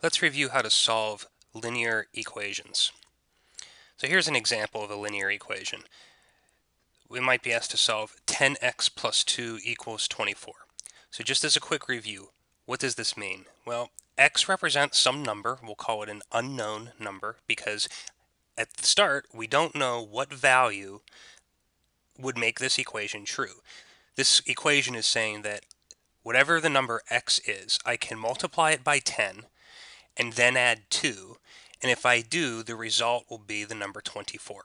Let's review how to solve linear equations. So here's an example of a linear equation. We might be asked to solve 10x plus 2 equals 24. So just as a quick review, what does this mean? Well, x represents some number, we'll call it an unknown number, because at the start we don't know what value would make this equation true. This equation is saying that whatever the number x is, I can multiply it by 10 and then add 2. And if I do, the result will be the number 24.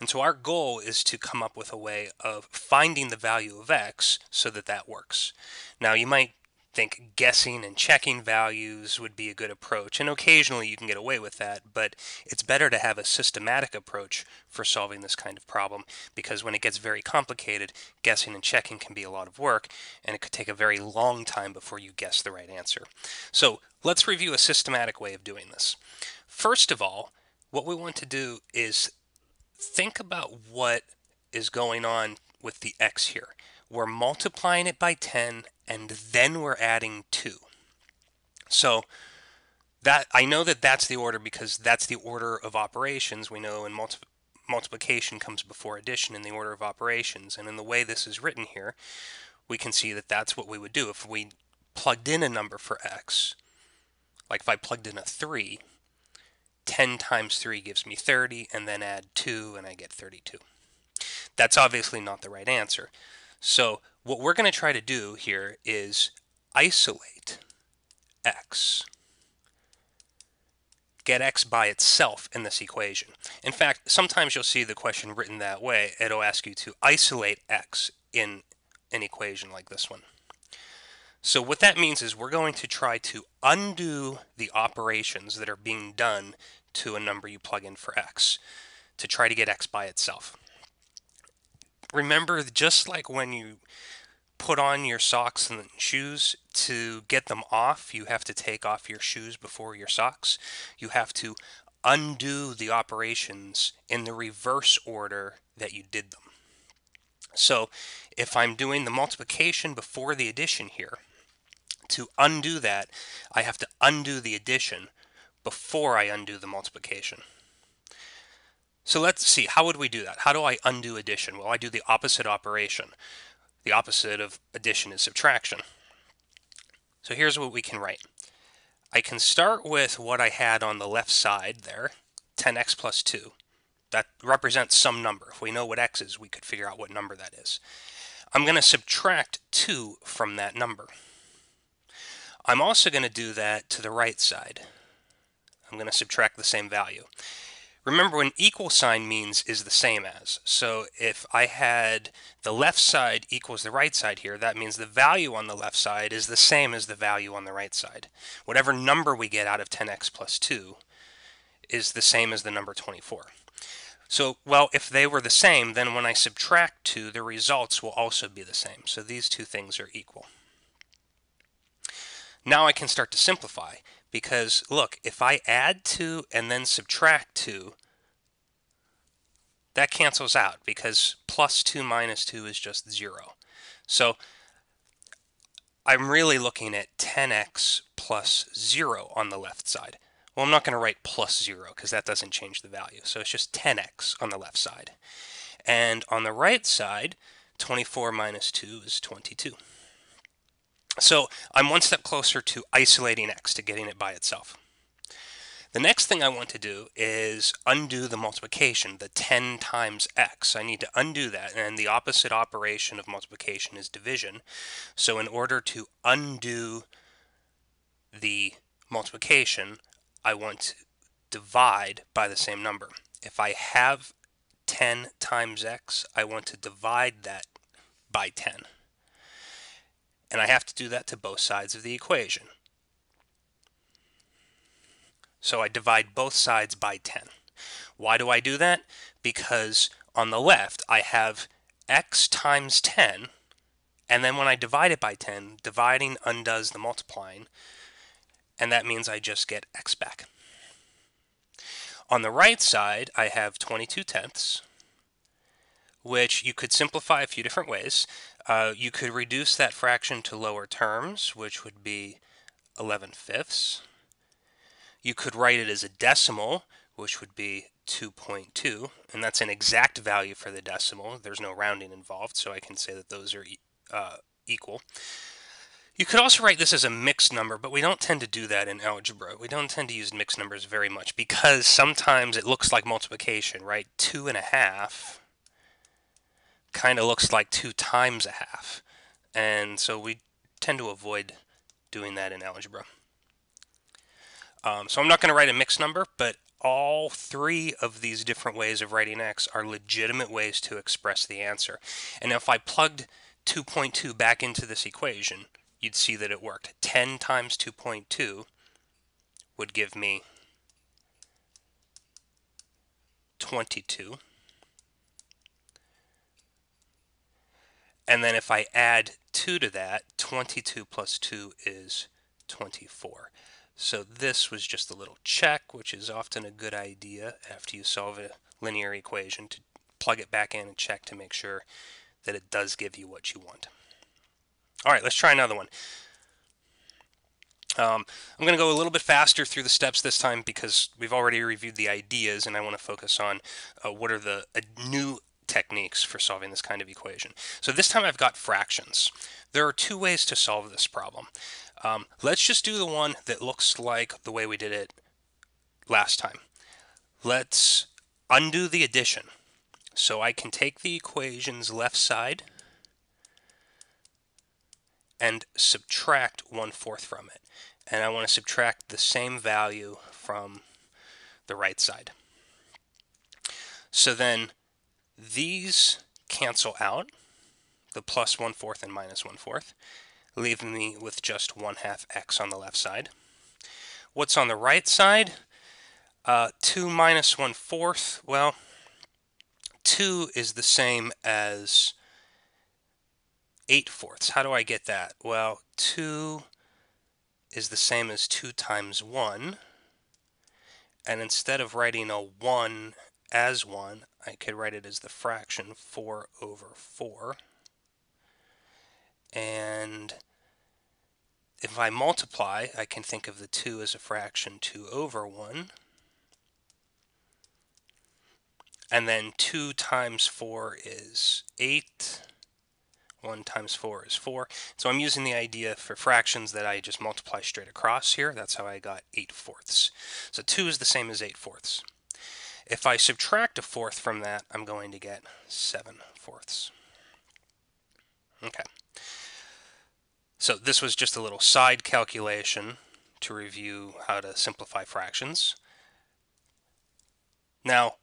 And so our goal is to come up with a way of finding the value of x so that that works. Now you might think guessing and checking values would be a good approach, and occasionally you can get away with that, but it's better to have a systematic approach for solving this kind of problem because when it gets very complicated, guessing and checking can be a lot of work, and it could take a very long time before you guess the right answer. So let's review a systematic way of doing this. First of all, what we want to do is think about what is going on with the x here. We're multiplying it by 10 and then we're adding 2. So that I know that that's the order because that's the order of operations. We know in multi multiplication comes before addition in the order of operations. And in the way this is written here, we can see that that's what we would do. If we plugged in a number for x, like if I plugged in a 3, 10 times 3 gives me 30, and then add 2 and I get 32. That's obviously not the right answer. So what we're going to try to do here is isolate x. Get x by itself in this equation. In fact, sometimes you'll see the question written that way. It'll ask you to isolate x in an equation like this one. So what that means is we're going to try to undo the operations that are being done to a number you plug in for x to try to get x by itself remember just like when you put on your socks and shoes to get them off you have to take off your shoes before your socks. You have to undo the operations in the reverse order that you did them. So if I'm doing the multiplication before the addition here to undo that I have to undo the addition before I undo the multiplication so let's see, how would we do that? How do I undo addition? Well, I do the opposite operation. The opposite of addition is subtraction. So here's what we can write. I can start with what I had on the left side there, 10x plus 2. That represents some number. If we know what x is, we could figure out what number that is. I'm going to subtract 2 from that number. I'm also going to do that to the right side. I'm going to subtract the same value. Remember, when equal sign means is the same as. So if I had the left side equals the right side here, that means the value on the left side is the same as the value on the right side. Whatever number we get out of 10x plus 2 is the same as the number 24. So, well, if they were the same, then when I subtract 2, the results will also be the same. So these two things are equal. Now I can start to simplify because look, if I add 2 and then subtract 2, that cancels out because plus 2 minus 2 is just 0. So I'm really looking at 10x plus 0 on the left side. Well, I'm not going to write plus 0 because that doesn't change the value. So it's just 10x on the left side. And on the right side, 24 minus 2 is 22. So I'm one step closer to isolating x, to getting it by itself. The next thing I want to do is undo the multiplication, the 10 times x. I need to undo that, and the opposite operation of multiplication is division. So in order to undo the multiplication, I want to divide by the same number. If I have 10 times x, I want to divide that by 10 and I have to do that to both sides of the equation. So I divide both sides by 10. Why do I do that? Because on the left I have x times 10, and then when I divide it by 10, dividing undoes the multiplying, and that means I just get x back. On the right side, I have 22 tenths, which you could simplify a few different ways. Uh, you could reduce that fraction to lower terms, which would be 11 fifths. You could write it as a decimal, which would be 2.2, and that's an exact value for the decimal. There's no rounding involved, so I can say that those are uh, equal. You could also write this as a mixed number, but we don't tend to do that in algebra. We don't tend to use mixed numbers very much because sometimes it looks like multiplication, right? Two and a half kind of looks like two times a half. And so we tend to avoid doing that in algebra. Um, so I'm not going to write a mixed number, but all three of these different ways of writing x are legitimate ways to express the answer. And if I plugged 2.2 back into this equation, you'd see that it worked. 10 times 2.2 would give me 22. And then if I add 2 to that, 22 plus 2 is 24. So this was just a little check, which is often a good idea after you solve a linear equation to plug it back in and check to make sure that it does give you what you want. All right, let's try another one. Um, I'm going to go a little bit faster through the steps this time because we've already reviewed the ideas and I want to focus on uh, what are the uh, new techniques for solving this kind of equation. So this time I've got fractions. There are two ways to solve this problem. Um, let's just do the one that looks like the way we did it last time. Let's undo the addition. So I can take the equation's left side and subtract one-fourth from it. And I want to subtract the same value from the right side. So then these cancel out, the plus one-fourth and minus one-fourth, leaving me with just one half x on the left side. What's on the right side? Uh, 2 minus 1 fourth, well, 2 is the same as 8 fourths. How do I get that? Well, 2 is the same as 2 times 1. And instead of writing a 1 as 1, I could write it as the fraction 4 over 4. And if I multiply, I can think of the 2 as a fraction 2 over 1. And then 2 times 4 is 8. 1 times 4 is 4. So I'm using the idea for fractions that I just multiply straight across here. That's how I got 8 fourths. So 2 is the same as 8 fourths. If I subtract a fourth from that, I'm going to get 7 fourths. Okay. So this was just a little side calculation to review how to simplify fractions. Now,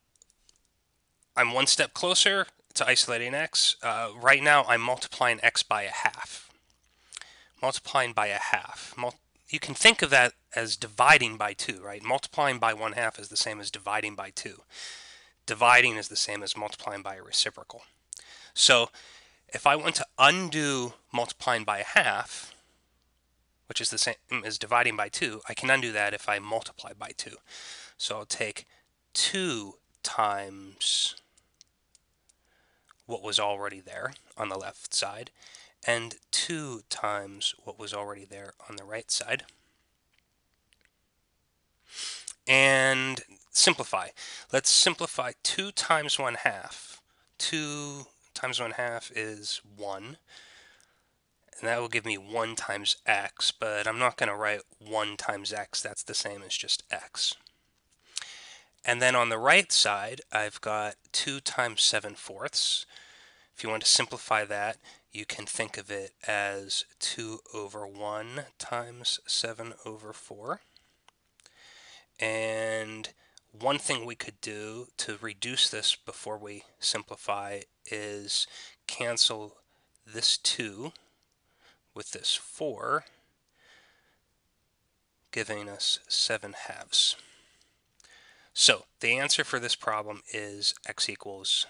I'm one step closer to isolating x. Uh, right now, I'm multiplying x by a half. Multiplying by a half. Mul you can think of that as dividing by 2, right? Multiplying by 1 half is the same as dividing by 2. Dividing is the same as multiplying by a reciprocal. So if I want to undo multiplying by a half, which is the same as dividing by 2, I can undo that if I multiply by 2. So I'll take 2 times what was already there on the left side, and 2 times what was already there on the right side. And simplify. Let's simplify 2 times 1 half. 2 times 1 half is 1. And that will give me 1 times x, but I'm not going to write 1 times x. That's the same as just x. And then on the right side, I've got 2 times 7 fourths. If you want to simplify that, you can think of it as 2 over 1 times 7 over 4. And one thing we could do to reduce this before we simplify is cancel this 2 with this 4, giving us 7 halves. So the answer for this problem is x equals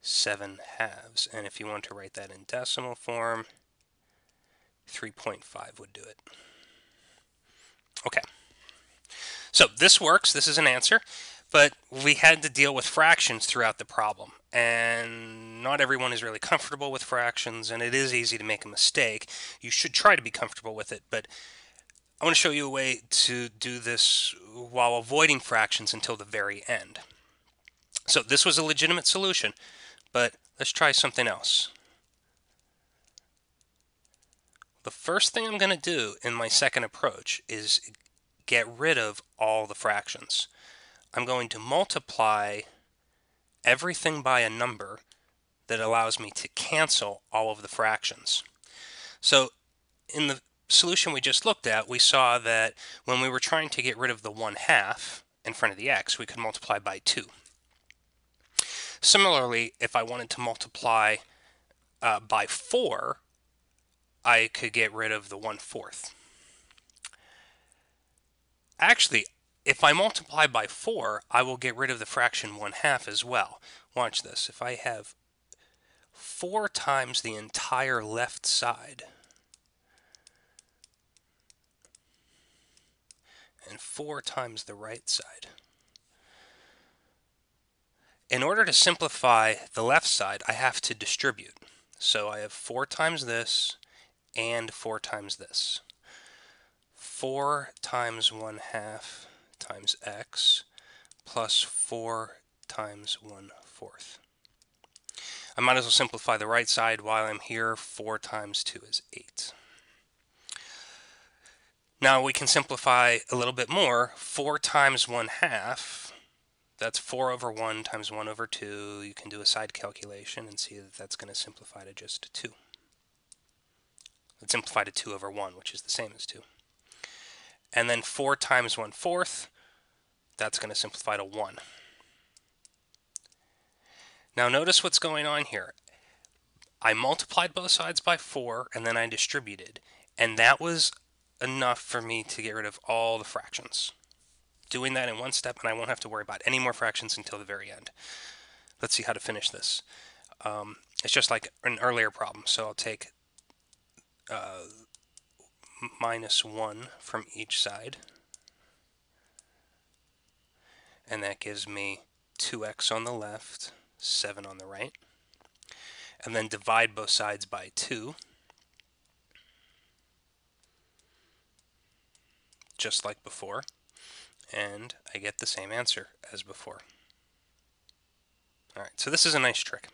7 halves. And if you want to write that in decimal form, 3.5 would do it. Okay. So this works. This is an answer. But we had to deal with fractions throughout the problem. And not everyone is really comfortable with fractions, and it is easy to make a mistake. You should try to be comfortable with it, but I want to show you a way to do this while avoiding fractions until the very end. So this was a legitimate solution, but let's try something else. The first thing I'm going to do in my second approach is get rid of all the fractions. I'm going to multiply everything by a number that allows me to cancel all of the fractions. So in the solution we just looked at, we saw that when we were trying to get rid of the 1 half in front of the x, we could multiply by 2. Similarly, if I wanted to multiply uh, by 4, I could get rid of the 1 fourth. Actually, if I multiply by 4, I will get rid of the fraction 1 half as well. Watch this. If I have 4 times the entire left side, and 4 times the right side. In order to simplify the left side, I have to distribute. So I have 4 times this and 4 times this. 4 times 1 half times x plus 4 times 1 fourth. I might as well simplify the right side while I'm here. 4 times 2 is 8. Now we can simplify a little bit more. 4 times 1 half, that's 4 over 1 times 1 over 2. You can do a side calculation and see that that's going to simplify to just 2. It's simplified to 2 over 1, which is the same as 2. And then 4 times 1 fourth, that's going to simplify to 1. Now notice what's going on here. I multiplied both sides by 4 and then I distributed. And that was enough for me to get rid of all the fractions. Doing that in one step and I won't have to worry about any more fractions until the very end. Let's see how to finish this. Um, it's just like an earlier problem. So I'll take uh, minus 1 from each side. And that gives me 2x on the left, 7 on the right. And then divide both sides by 2. Just like before, and I get the same answer as before. All right, so this is a nice trick,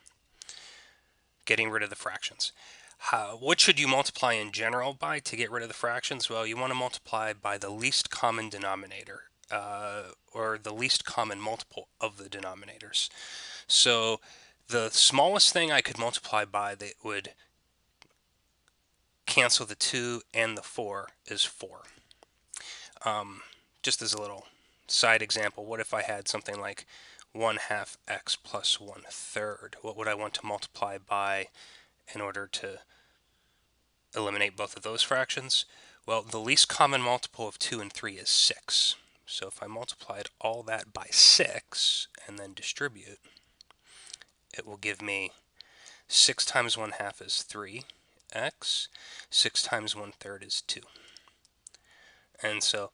getting rid of the fractions. How, what should you multiply in general by to get rid of the fractions? Well, you want to multiply by the least common denominator, uh, or the least common multiple of the denominators. So the smallest thing I could multiply by that would cancel the 2 and the 4 is 4. Um, just as a little side example, what if I had something like 1 half x plus 1 third? What would I want to multiply by in order to eliminate both of those fractions? Well, the least common multiple of 2 and 3 is 6. So if I multiplied all that by 6 and then distribute, it will give me 6 times 1 half is 3x, 6 times 1 third is 2. And so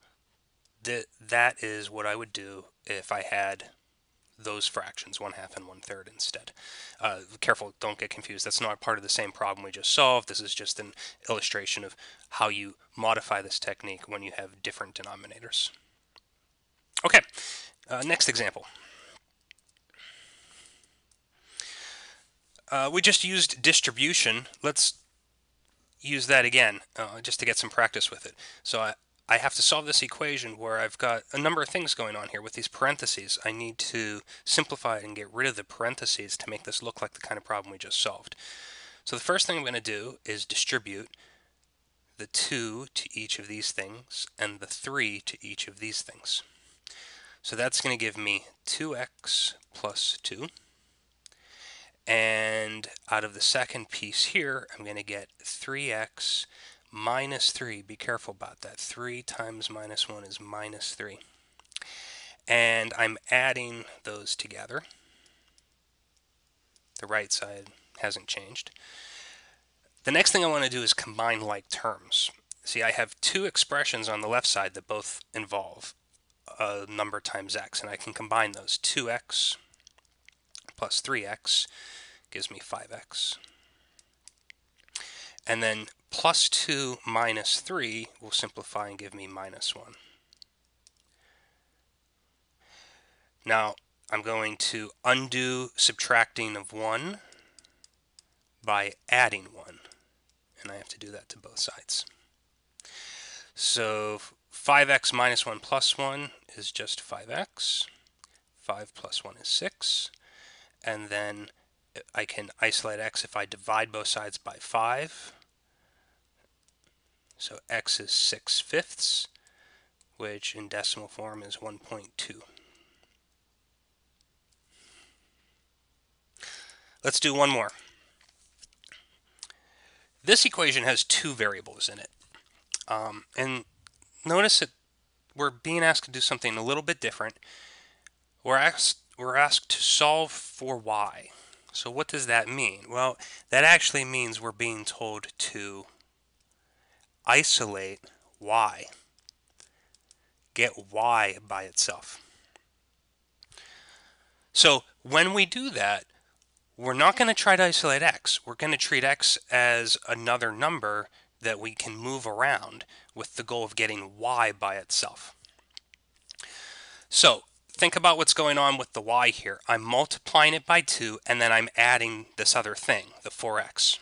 th that is what I would do if I had those fractions, one half and one third instead. Uh, careful, don't get confused. That's not part of the same problem we just solved. This is just an illustration of how you modify this technique when you have different denominators. Okay, uh, next example. Uh, we just used distribution. Let's use that again, uh, just to get some practice with it. So I, I have to solve this equation where I've got a number of things going on here with these parentheses. I need to simplify and get rid of the parentheses to make this look like the kind of problem we just solved. So the first thing I'm going to do is distribute the 2 to each of these things and the 3 to each of these things. So that's going to give me 2x plus 2. And out of the second piece here, I'm going to get 3x minus 3. Be careful about that. 3 times minus 1 is minus 3. And I'm adding those together. The right side hasn't changed. The next thing I want to do is combine like terms. See, I have two expressions on the left side that both involve a number times x, and I can combine those. 2x plus 3x gives me 5x. And then plus 2 minus 3 will simplify and give me minus 1. Now, I'm going to undo subtracting of 1 by adding 1. And I have to do that to both sides. So 5x minus 1 plus 1 is just 5x. 5 plus 1 is 6. And then I can isolate x if I divide both sides by 5. So x is 6 fifths, which in decimal form is 1.2. Let's do one more. This equation has two variables in it. Um, and notice that we're being asked to do something a little bit different. We're asked, we're asked to solve for y. So what does that mean? Well, that actually means we're being told to isolate y. Get y by itself. So when we do that, we're not going to try to isolate x. We're going to treat x as another number that we can move around with the goal of getting y by itself. So think about what's going on with the y here. I'm multiplying it by 2 and then I'm adding this other thing, the 4x.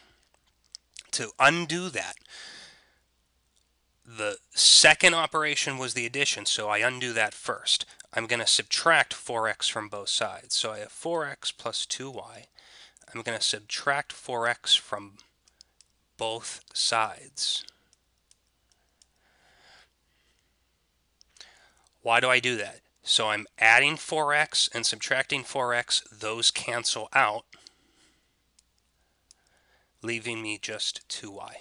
To undo that, the second operation was the addition, so I undo that first. I'm going to subtract 4x from both sides. So I have 4x plus 2y. I'm going to subtract 4x from both sides. Why do I do that? So I'm adding 4x and subtracting 4x. Those cancel out, leaving me just 2y.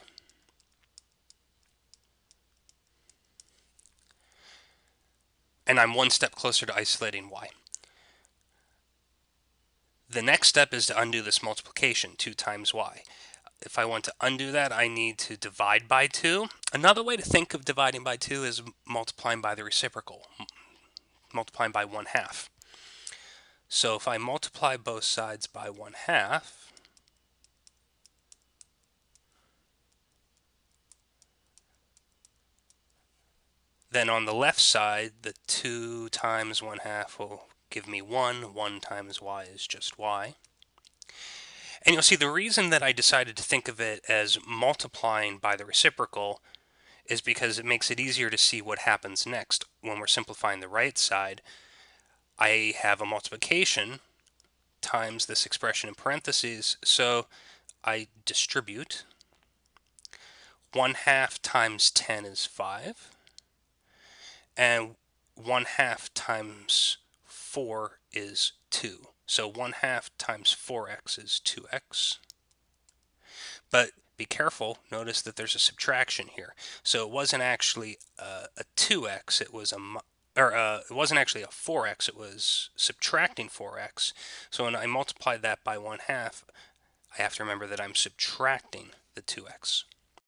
And I'm one step closer to isolating y. The next step is to undo this multiplication, 2 times y. If I want to undo that, I need to divide by 2. Another way to think of dividing by 2 is multiplying by the reciprocal, multiplying by 1 half. So if I multiply both sides by 1 half, then on the left side, the 2 times 1 half will give me 1. 1 times y is just y. And you'll see the reason that I decided to think of it as multiplying by the reciprocal is because it makes it easier to see what happens next. When we're simplifying the right side, I have a multiplication times this expression in parentheses, so I distribute. 1 half times 10 is 5, and 1 half times 4 is 2. So 1 half times 4x is 2x. But be careful, notice that there's a subtraction here. So it wasn't actually a, a 2x, it was a or uh, it wasn't actually a 4x, it was subtracting 4x. So when I multiply that by 1 half, I have to remember that I'm subtracting the 2x.